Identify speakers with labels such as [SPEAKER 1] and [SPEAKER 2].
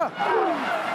[SPEAKER 1] Yeah.